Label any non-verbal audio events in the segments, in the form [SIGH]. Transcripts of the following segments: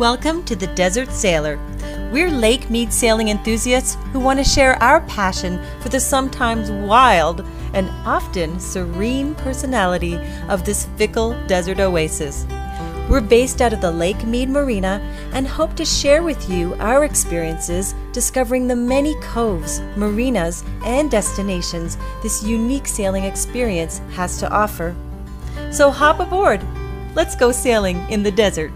Welcome to the Desert Sailor. We're Lake Mead sailing enthusiasts who want to share our passion for the sometimes wild and often serene personality of this fickle desert oasis. We're based out of the Lake Mead Marina and hope to share with you our experiences discovering the many coves, marinas, and destinations this unique sailing experience has to offer. So hop aboard. Let's go sailing in the desert.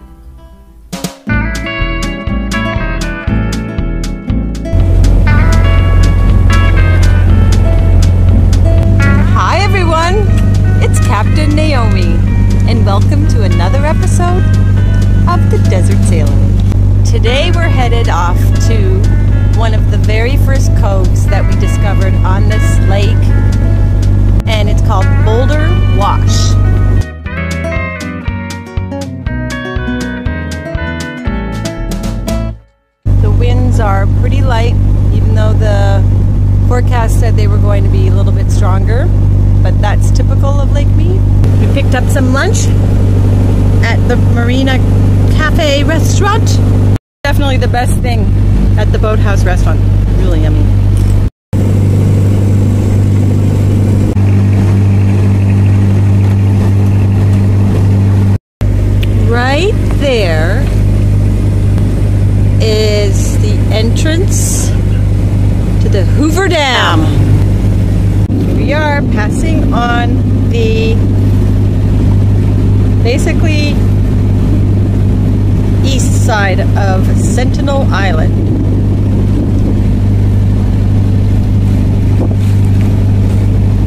Today we're headed off to one of the very first coves that we discovered on this lake, and it's called Boulder Wash. The winds are pretty light, even though the forecast said they were going to be a little bit stronger, but that's typical of Lake Mead. We picked up some lunch at the Marina Cafe restaurant. Definitely the best thing at the Boathouse restaurant. Really yummy. Right there is the entrance to the Hoover Dam. We are passing on the basically east side of Sentinel Island.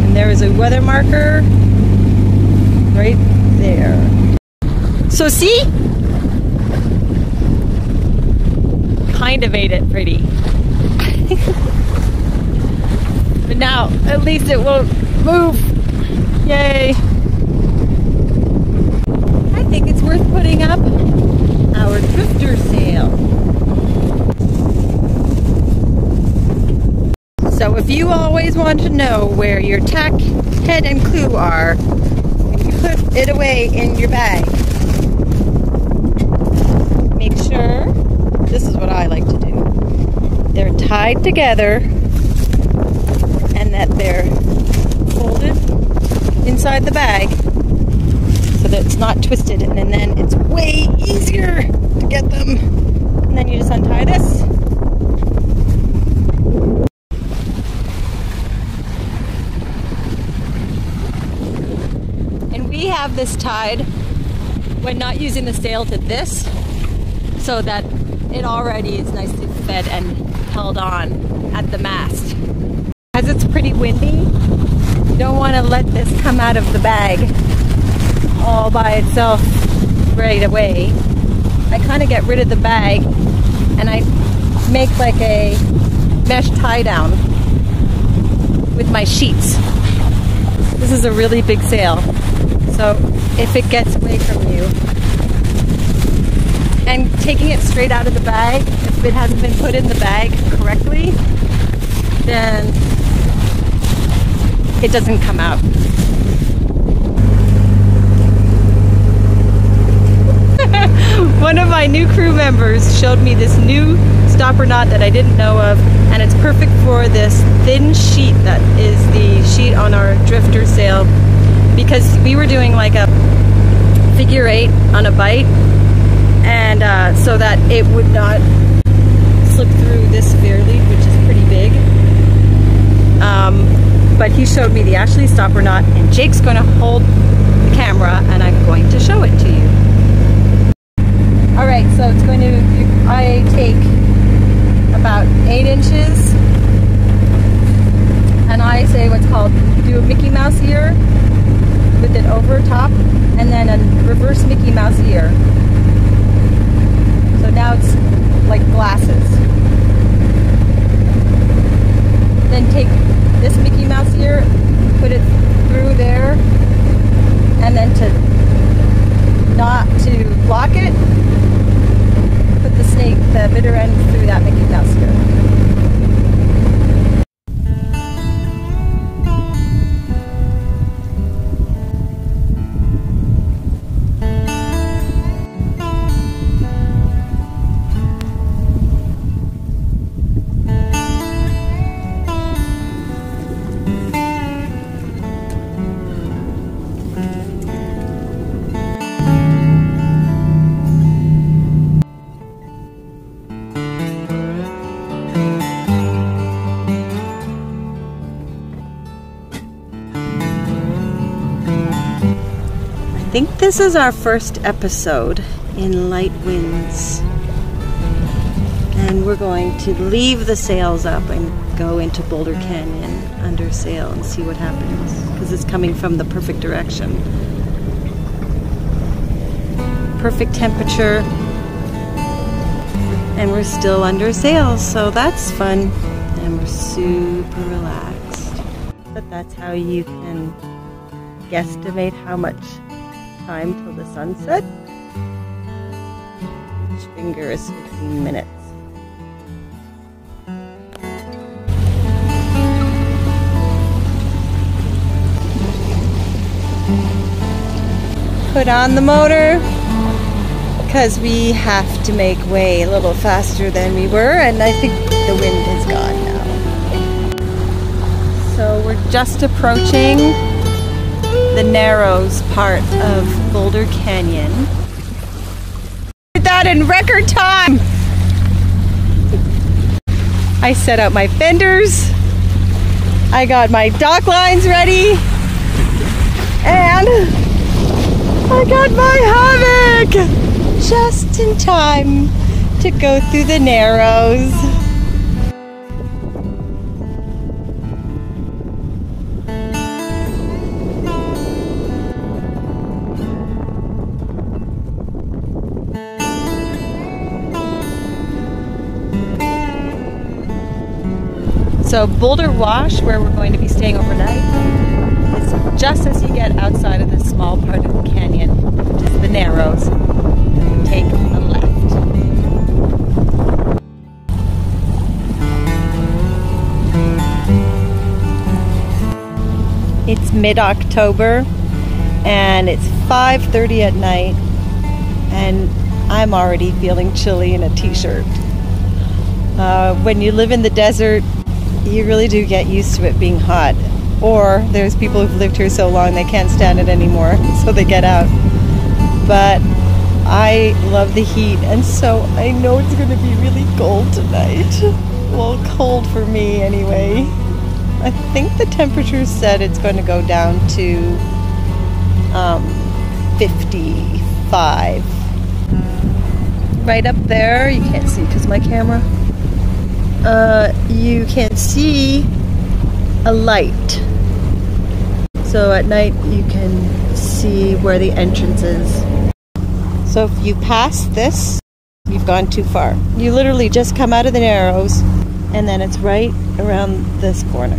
And there is a weather marker right there. So see? Kind of made it pretty. [LAUGHS] but now, at least it won't move. Yay. I think it's worth putting up our drifter sail. So if you always want to know where your tack, head, and clew are, you put it away in your bag, make sure, this is what I like to do, they're tied together and that they're folded inside the bag so that it's not twisted and then it's way easier to get them. And then you just untie this. And we have this tied when not using the sail to this so that it already is nicely fed and held on at the mast. As it's pretty windy, you don't want to let this come out of the bag all by itself right away. I kind of get rid of the bag and I make like a mesh tie down with my sheets. This is a really big sail, so if it gets away from you, and taking it straight out of the bag, if it hasn't been put in the bag correctly, then it doesn't come out. [LAUGHS] One of my new crew members showed me this new stopper knot that I didn't know of, and it's perfect for this thin sheet that is the sheet on our drifter sail because we were doing like a figure eight on a bite, and uh, so that it would not slip through this fair lead, which is pretty big. Um, but he showed me the Ashley stopper knot, and Jake's going to hold the camera, and I'm going to show it to you. All right, so it's going to, I take about eight inches and I say what's called, do a Mickey Mouse ear top and then a reverse Mickey Mouse ear. So now it's like glasses. Then take this Mickey Mouse ear, put it through there and then to not to block it, put the snake, the bitter end through that Mickey Mouse ear. Think this is our first episode in light winds. And we're going to leave the sails up and go into Boulder Canyon under sail and see what happens because it's coming from the perfect direction. Perfect temperature, and we're still under sail, so that's fun. And we're super relaxed. But that's how you can guesstimate how much time till the sunset. Each finger is 15 minutes. Put on the motor because we have to make way a little faster than we were and I think the wind is gone now. So we're just approaching the Narrows part of Boulder Canyon. Did that in record time! I set out my fenders, I got my dock lines ready, and I got my hammock! just in time to go through the Narrows. So Boulder Wash, where we're going to be staying overnight, is just as you get outside of this small part of the canyon, which is the Narrows take a left. It's mid-October and it's 5.30 at night and I'm already feeling chilly in a t-shirt. Uh, when you live in the desert, you really do get used to it being hot. Or there's people who've lived here so long they can't stand it anymore, so they get out. But I love the heat, and so I know it's going to be really cold tonight. Well, cold for me anyway. I think the temperature said it's going to go down to um, 55. Right up there, you can't see because my camera. Uh, you can see a light. So at night you can see where the entrance is. So if you pass this, you've gone too far. You literally just come out of the Narrows and then it's right around this corner.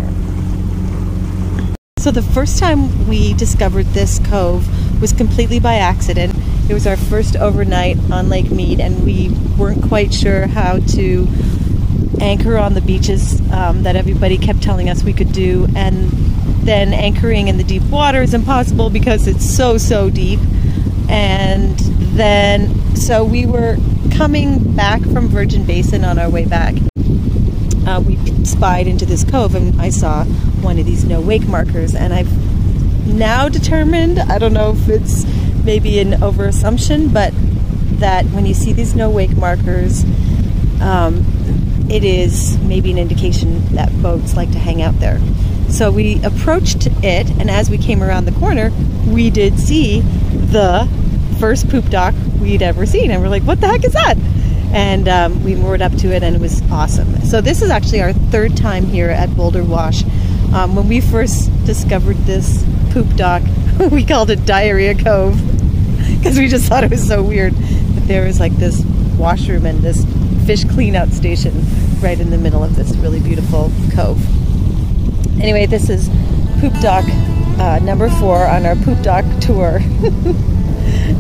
So the first time we discovered this cove was completely by accident. It was our first overnight on Lake Mead and we weren't quite sure how to anchor on the beaches um, that everybody kept telling us we could do. And then anchoring in the deep water is impossible because it's so so deep. And then so we were coming back from Virgin Basin on our way back. Uh, we spied into this cove and I saw one of these no wake markers, and I've now determined I don't know if it's maybe an over assumption, but that when you see these no wake markers, um, it is maybe an indication that boats like to hang out there. So we approached it, and as we came around the corner, we did see the first poop dock we'd ever seen. And we're like, what the heck is that? And um, we moored up to it, and it was awesome. So, this is actually our third time here at Boulder Wash. Um, when we first discovered this poop dock, [LAUGHS] we called it Diarrhea Cove [LAUGHS] because we just thought it was so weird. But there was like this washroom and this fish clean out station right in the middle of this really beautiful cove. Anyway, this is poop dock uh, number four on our poop dock tour. [LAUGHS]